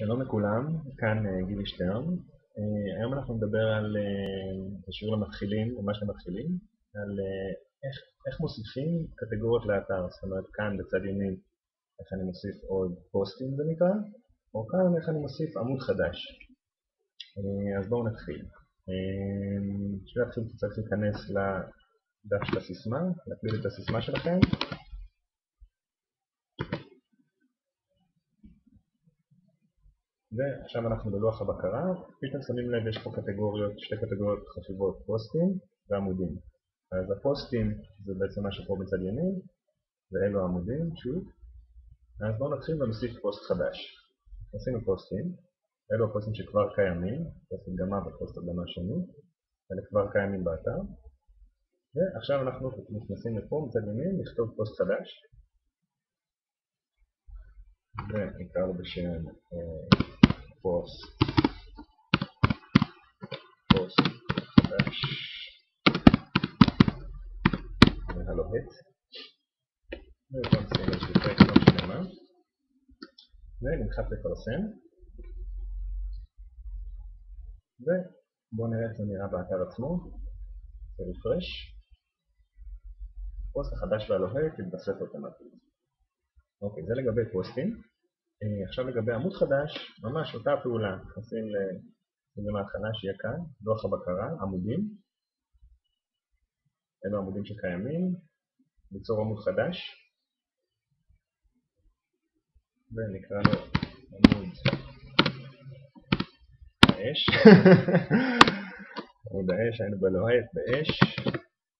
שלום לכולם, כאן גילי שטרן. היום אנחנו נדבר על שיעור למתחילים, ממש למתחילים, על איך, איך מוסיפים קטגוריות לאתר, זאת אומרת כאן בצד ימין איך אני מוסיף עוד פוסטים זה נקרא, או כאן איך אני מוסיף עמוד חדש. אז בואו נתחיל. בשביל להתחיל צריך להיכנס לדף של הסיסמה, להקליד את הסיסמה שלכם ועכשיו אנחנו בלוח הבקרה, כפי שאתם שמים לב יש פה קטגוריות, שתי קטגוריות חשובות, פוסטים ועמודים. אז הפוסטים זה בעצם מה שפה בצד ימין, ואלו העמודים, שוב. אז בואו נתחיל ונוסיף פוסט חדש. נשים פוסטים, אלו הפוסטים שכבר קיימים, פוסט הדגמה ופוסט הדגמה שני, אלה כבר קיימים באתר. ועכשיו אנחנו נכנסים לפה מצד ימין לכתוב פוסט חדש. ונקרא לו בשם פוסט, פוסט. חדש והלוהט ובואו נשים איזשהו טקסט לא משנה מה. ונלחץ לפרסם. ובואו נראה איך זה נראה באתר עצמו. ורפרש פוסט החדש והלוהט יתבסס אוטומטית. אוקיי, זה לגבי פוסטים עכשיו לגבי עמוד חדש, ממש אותה פעולה, נכנסים לזה מההתחלה שיהיה כאן, לוח הבקרה, עמודים, אלו עמודים שקיימים, ליצור עמוד חדש, ונקרא לו עמוד האש, עמוד האש, היינו בלוהט באש,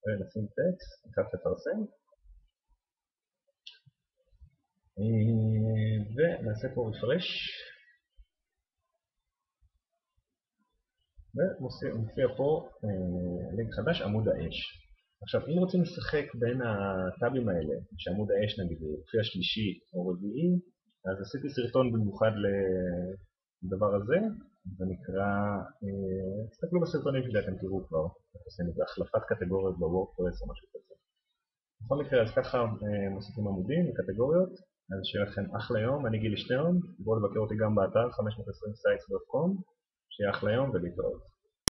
ונשים טקסט, נקרא לפרסם ונעשה פה רפרש ומופיע פה לינק חדש, עמוד האש. עכשיו אם רוצים לשחק בין הטאבים האלה, שעמוד האש נגיד יופיע שלישי או רביעי, אז עשיתי סרטון במיוחד לדבר הזה, זה נקרא, תסתכלו בסרטונים שלי אתם תראו כבר איך עושים את זה, החלפת קטגוריות בוורדפרס או משהו כזה. בכל מקרה אז ככה מוסיפים עמודים וקטגוריות אז שיהיה לכם אחלה יום, אני גילי שטרן, בואו לבקר אותי גם באתר 520sites.com, שיהיה אחלה יום ולהתראות.